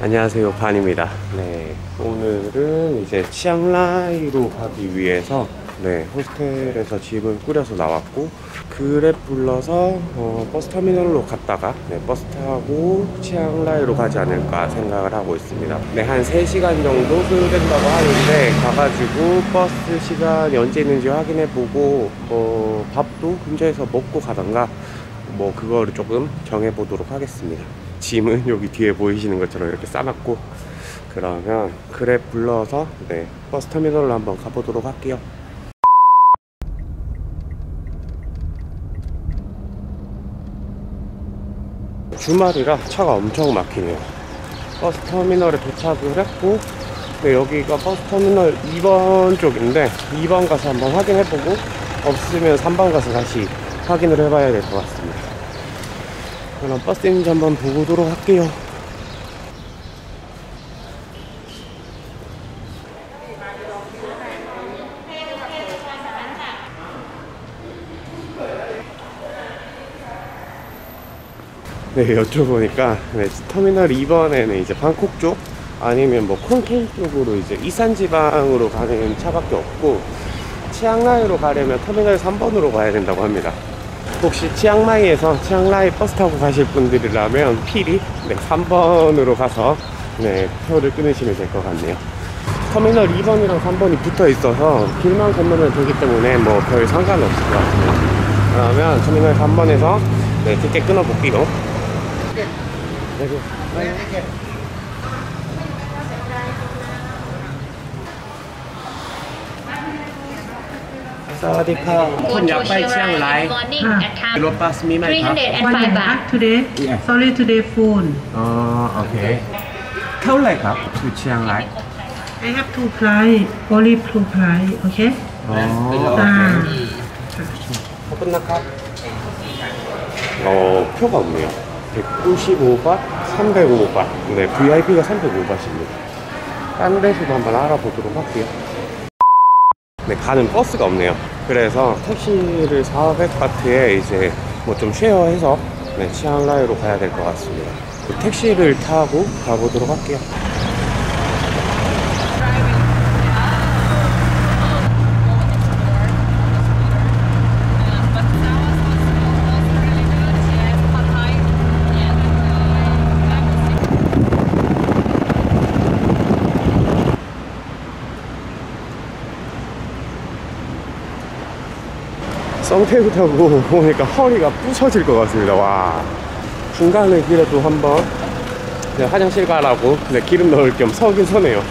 안녕하세요 반입니다. 네 오늘은 이제 치앙라이로 가기 위해서 네 호스텔에서 짐을 꾸려서 나왔고 Grab 불러서 어, 버스 터미널로 갔다가 네, 버스 타고 치앙라이로 가지 않을까 생각을 하고 있습니다. 네한 3시간 정도 소요된다고 하는데 가가지고 버스 시간이 언제 있는지 확인해 보고 어, 밥도 근처에서 먹고 가던가 뭐 그거를 조금 정해 보도록 하겠습니다 짐은 여기 뒤에 보이시는 것처럼 이렇게 싸놨고 그러면 Grab 불러서 네 버스 터미널로 한번 가보도록 할게요. 주말이라 차가 엄청 막히네요. 버스 터미널에 도착을 했고 네, 여기가 버스 터미널 2번 쪽인데 2번 가서 한번 확인해보고 없으면 3번 가서 다시 확인을 해봐야 될 것 같습니다 그럼 버스인지 한번 보도록 할게요 네 여쭤보니까 네, 터미널 2번에는 이제 방콕 쪽 아니면 뭐 콩케이 쪽으로 이제 이산 지방으로 가는 차밖에 없고 치앙라이로 가려면 터미널 3번으로 가야 된다고 합니다. 혹시 치앙마이에서 치앙라이 버스 타고 가실 분들이라면 필히 네, 3번으로 가서 네, 표를 끊으시면 될 것 같네요. 터미널 2번이랑 3번이 붙어 있어서 길만 건너면 되기 때문에 뭐 별 상관없을 것 같아요. 그러면 터미널 3번에서 네, 티켓 끊어볼게요. 네, สวัสดีครับผมอยากไปเชียงราย morning at รถ time บัสมีไหมครับ 305 One and a บาท half today. Yeah. Sorry today phone. อ๋อโอเค เท่าไหร่ครับคือเชียงราย I have two flight. Only two flight. Okay. อ๋อ Ah. 끝나갑 어 표가 없네요 195바 305바 네 VIP가 305바십니다 딴 데서도 한번 알아보도록 할게요 네 가는 버스가 없네요. 그래서 택시를 400바트에 이제 뭐 좀 쉐어해서 네 치앙라이로 가야 될 것 같습니다. 그 택시를 타고 가보도록 할게요 썸테이크 타고 보니까 허리가 부서질 것 같습니다. 와. 중간에 길에도 한번 화장실 가라고 네, 기름 넣을 겸 서긴 서네요.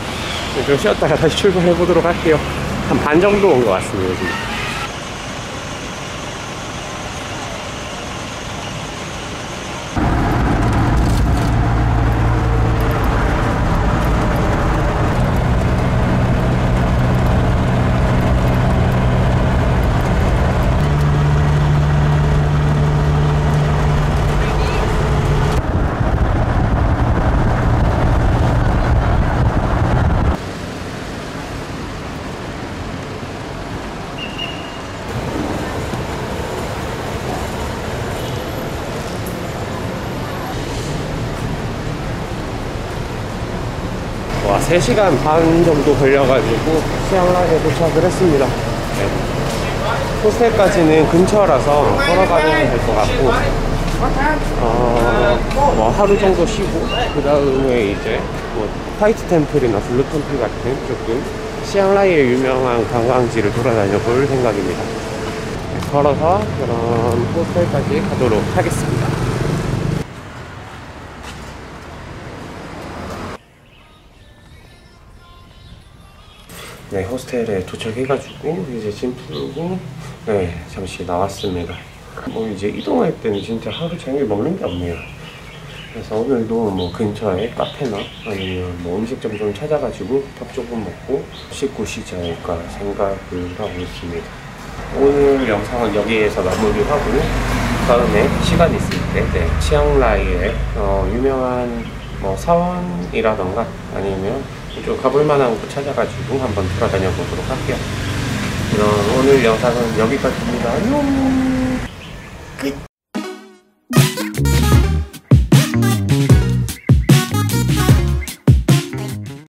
네, 좀 쉬었다가 다시 출발해 보도록 할게요. 한 반 정도 온 것 같습니다. 지금. 와, 3시간 반 정도 걸려가지고 치앙라이에 도착을 했습니다. 네. 호스텔까지는 근처라서 걸어가면 될 것 같고, 어, 뭐 하루 정도 쉬고, 그 다음에 이제 뭐 White Temple이나 Blue Temple 같은 조금 치앙라이의 유명한 관광지를 돌아다녀 볼 생각입니다. 네, 걸어서 그럼 호스텔까지 가도록 하겠습니다. 네, 호스텔에 도착해가지고 이제 짐 풀고 네, 잠시 나왔습니다. 뭐 이제 이동할 때는 진짜 하루 종일 먹는 게 없네요. 그래서 오늘도 뭐 근처에 카페나 아니면 뭐 음식점 좀 찾아가지고 밥 조금 먹고 씻고 쉬지 않을까 생각을 하고 있습니다. 오늘 영상은 여기에서 마무리하고 다음에 시간 있을 때 네, 치앙라이에 어, 유명한 뭐 사원이라던가 아니면 좀 가볼 만한 곳 찾아가지고 한번 돌아다녀 보도록 할게요. 그럼 오늘 영상은 여기까지입니다. 안녕. 끝.